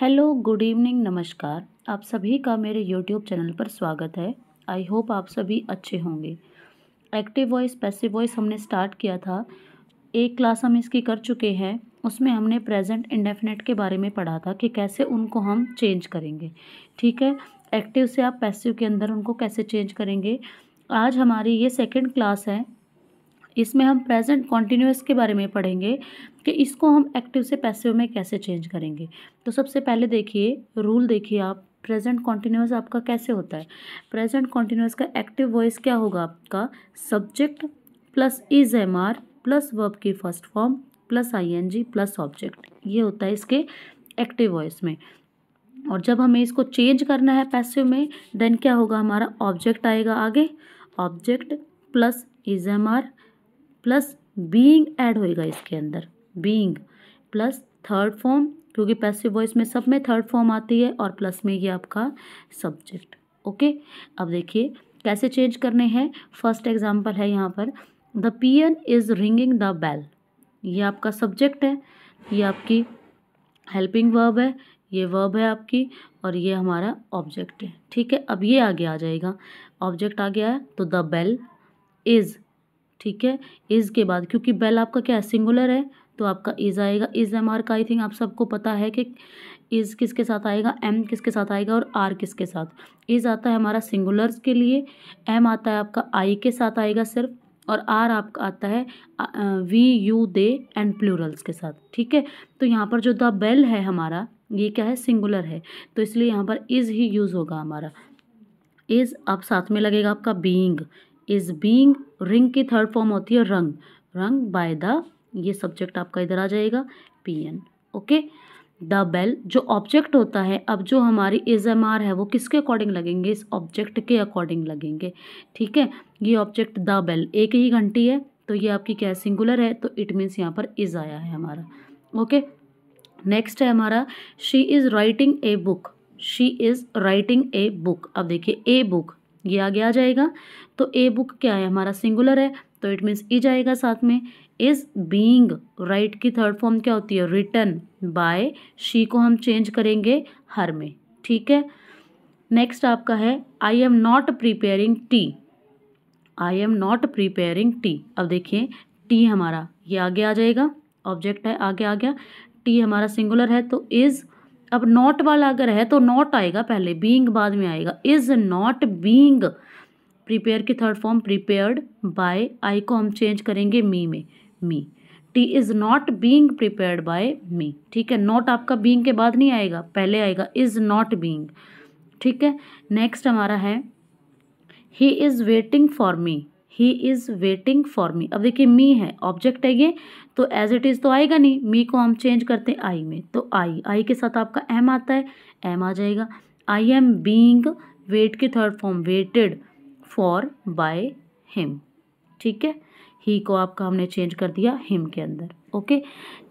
Hello, good evening, नमस्कार। आप सभी का मेरे यूट्यूब चैनल पर स्वागत है। आई होप आप सभी अच्छे होंगे। एक्टिव वॉइस, पैसिव वॉइस हमने स्टार्ट किया था। एक क्लास हम इसकी कर चुके हैं। उसमें हमने प्रेजेंट इंडेफिनेट के बारे में पढ़ा था कि कैसे उनको हम चेंज करेंगे। ठीक है? एक्टिव से आप पैसिव के अंदर उनको कैसे चेंज करेंगे? आज हमारी ये सेकेंड क्लास है। इसमें हम प्रेजेंट कॉन्टीन्यूस के बारे में पढ़ेंगे कि इसको हम एक्टिव से पैसिव में कैसे चेंज करेंगे। तो सबसे पहले देखिए रूल देखिए आप प्रेजेंट कॉन्टीन्यूस आपका कैसे होता है? प्रेजेंट कॉन्टीन्यूस का एक्टिव वॉइस क्या होगा आपका? Subject plus is am are plus verb की first form plus I N G plus object ये होता है इसके एक्टिव वॉइस में। और जब हमें इसको चेंज करना है पैसिव में देन क्या होगा? हमारा ऑब्जेक्ट आएगा आगे। Object plus is am are plus being add होएगा इसके अंदर। बीइंग प्लस थर्ड फॉर्म, क्योंकि पैसिव वॉइस में सब में थर्ड फॉर्म आती है और प्लस में ये आपका सब्जेक्ट ओके अब देखिए, कैसे चेंज करने हैं? फ़र्स्ट एग्जांपल है यहाँ पर। The peon is ringing the bell ये आपका सब्जेक्ट है, ये आपकी हेल्पिंग वर्ब है, ये वर्ब है आपकी और ये हमारा ऑब्जेक्ट है, ठीक है? अब ये आगे आ जाएगा। ऑब्जेक्ट आ गया है तो द बेल इज़ ठीक है? इज़ के बाद, क्योंकि बेल आपका क्या है? सिंगुलर है तो आपका इज़ आएगा। इज़ एम आर का आई थिंक आप सबको पता है कि इज़ किसके साथ आएगा? एम किसके साथ आएगा और आर किसके साथ? इज़ आता है हमारा सिंगुलर्स के लिए एम आता है आपका आई के साथ आएगा सिर्फ़, और आर आपका आता है we you they and plurals के साथ, ठीक है? तो यहाँ पर जो द बेल है हमारा, ये क्या है? सिंगुलर है। तो इसलिए यहाँ पर इज़ ही यूज़ होगा हमारा। इज़ अब साथ में लगेगा आपका बीइंग इज़ बींग रिंग की थर्ड फॉर्म होती है रंग। रंग बाय द ये सब्जेक्ट आपका इधर आ जाएगा P N okay the bell जो ऑब्जेक्ट होता है, अब जो हमारी इज़ एम आर है, वो किसके अकॉर्डिंग लगेंगे? इस ऑब्जेक्ट के अकॉर्डिंग लगेंगे। ठीक है? ये ऑब्जेक्ट द बेल एक ही घंटी है तो ये आपकी क्या है? सिंगुलर है तो इट मीन्स यहाँ पर इज़ आया है हमारा। ओके नेक्स्ट है हमारा she is writing a book she is writing a book अब देखिए ए बुक ये आगे आ जाएगा। तो ए बुक क्या है? हमारा सिंगुलर है तो इट मीन्स ई जाएगा साथ में। इज़ बींग राइट की थर्ड फॉर्म क्या होती है? रिटर्न बाय शी को हम चेंज करेंगे हर में। ठीक है? नेक्स्ट आपका है I am not preparing tea I am not preparing tea अब देखिए टी हमारा, ये आगे आ जाएगा। ऑब्जेक्ट है, आगे आ गया। टी हमारा सिंगुलर है तो इज़ अब नॉट वाला अगर है तो नॉट आएगा पहले बींग बाद में आएगा। इज़ नॉट बींग प्रिपेयर की third form prepared by I को हम चेंज करेंगे मी में। Me tea is not being prepared by me ठीक है? नॉट आपका बींग के बाद नहीं आएगा, पहले आएगा। इज़ नॉट बींग ठीक है? नेक्स्ट हमारा है he is waiting for me he is waiting for me अब देखिए मी है ऑब्जेक्ट है ये तो एज इट इज़ तो आएगा नहीं। मी को हम चेंज करते हैं आई में। तो आई आई के साथ आपका एम आता है एम आ जाएगा। आई एम बींग वेट की third form waited for by him ठीक है? ही को आपका हमने चेंज कर दिया हिम के अंदर। ओके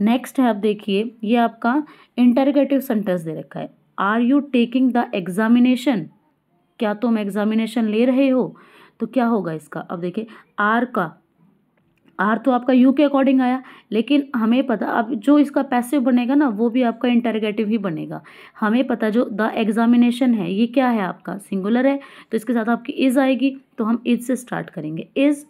नेक्स्ट है, आप देखिए, ये आपका इंटरगेटिव सेंटेंस दे रखा है। Are you taking the examination क्या तुम एग्जामिनेशन ले रहे हो? तो क्या होगा इसका? अब देखिए आर का आर तो आपका यू के अकॉर्डिंग आया, लेकिन हमें पता, अब जो इसका पैसिव बनेगा ना, वो भी आपका इंटरगेटिव ही बनेगा। हमें पता जो द एग्जामिनेशन है, ये क्या है आपका? सिंगुलर है तो इसके साथ आपकी इज़ आएगी तो हम इज़ से स्टार्ट करेंगे। इज़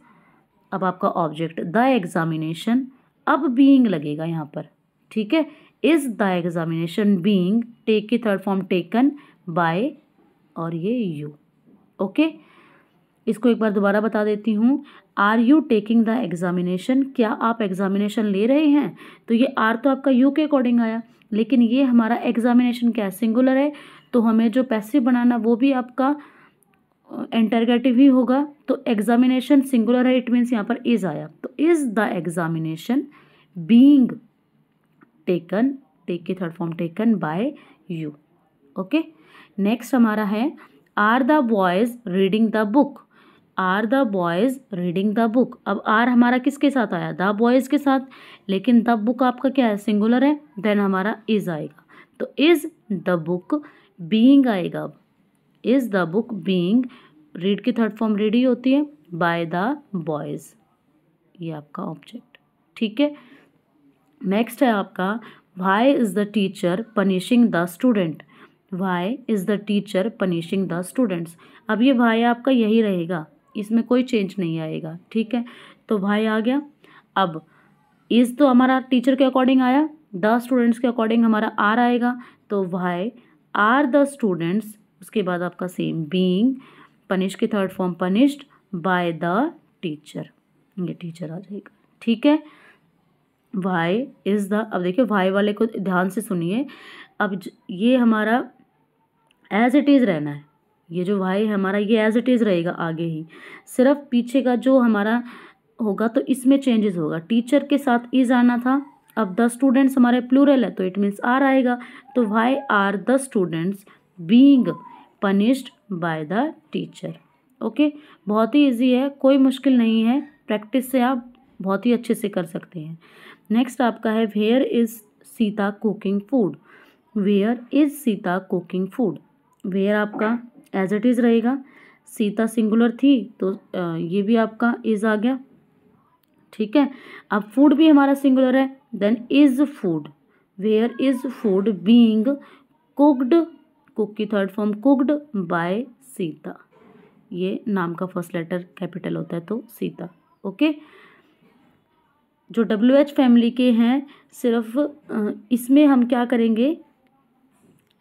अब आपका ऑब्जेक्ट द एग्जामिनेशन अब बीइंग लगेगा यहाँ पर, ठीक है? Is the examination being take की थर्ड फॉर्म टेकन बाय और ये यू ओके इसको एक बार दोबारा बता देती हूँ। Are you taking the examination क्या आप एग्जामिनेशन ले रहे हैं? तो ये आर तो आपका यू के अकॉर्डिंग आया। लेकिन ये हमारा एग्जामिनेशन क्या है? सिंगुलर है। तो हमें जो पैसिव बनाना, वो भी आपका इंटरगेटिव ही होगा। तो एग्जामिनेशन सिंगुलर है इट मीन्स यहाँ पर इज़ आया। तो is the examination being taken take के third form taken by you okay next हमारा है are the boys reading the book are the boys reading the book? अब आर हमारा किसके साथ आया? द बॉयज़ के साथ। लेकिन द बुक आपका क्या है? सिंगुलर है। देन हमारा इज़ आएगा। तो इज़ द बुक बीइंग आएगा अब। Is the book being, read की थर्ड फॉर्म रीड ही होती है, बाय द बॉयज़। ये आपका ऑब्जेक्ट। ठीक है? नेक्स्ट है आपका why is the teacher punishing the student? Why is the teacher punishing the students? अब ये भाई आपका यही रहेगा। इसमें कोई चेंज नहीं आएगा, ठीक है? तो भाई आ गया। अब इज़ तो हमारा टीचर के अकॉर्डिंग आया द स्टूडेंट्स के अकॉर्डिंग हमारा आर आएगा। तो वाई आर द स्टूडेंट्स उसके बाद आपका सेम बींग पनिश की third form punished by the teacher ये टीचर आ जाएगा, ठीक है? वाई इज़ द अब देखिए वाई वाले को ध्यान से सुनिए। अब ये हमारा एज इट इज़ रहना है। ये जो वाई है हमारा, ये एज इट इज़ रहेगा आगे ही। सिर्फ़ पीछे का जो हमारा होगा तो इसमें चेंजेस होगा। टीचर के साथ इज़ आना था। अब द स्टूडेंट्स हमारे प्लूरल है तो इट मीन्स आर आएगा। तो why are the students being punished by the teacher okay बहुत ही ईजी है, कोई मुश्किल नहीं है। प्रैक्टिस से आप बहुत ही अच्छे से कर सकते हैं। नेक्स्ट आपका है where is Sita cooking food where is Sita cooking food where आपका एज इट इज़ रहेगा। सीता सिंगुलर थी तो ये भी आपका इज़ आ गया। ठीक है? अब फ़ूड भी हमारा सिंगुलर है। Then is food where is food being cooked cook की third form cooked by Sita. ये नाम का फ़र्स्ट लेटर कैपिटल होता है तो सीता। ओके जो डब्ल्यू एच फैमिली के हैं, सिर्फ़ इसमें हम क्या करेंगे?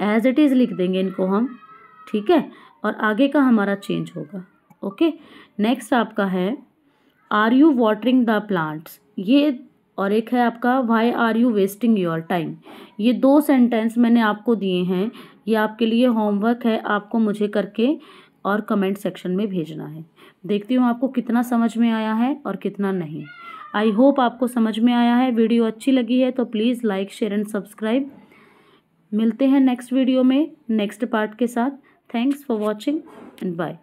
एज इट इज़ लिख देंगे इनको हम। ठीक है? और आगे का हमारा चेंज होगा। ओके नेक्स्ट आपका है are you watering the plants ये और एक है आपका why are you wasting your time ये दो सेंटेंस मैंने आपको दिए हैं। ये आपके लिए होमवर्क है। आपको मुझे करके और कमेंट सेक्शन में भेजना है। देखती हूँ आपको कितना समझ में आया है और कितना नहीं। आई होप आपको समझ में आया है। वीडियो अच्छी लगी है तो please like share and subscribe मिलते हैं नेक्स्ट वीडियो में नेक्स्ट पार्ट के साथ। Thanks for watching and bye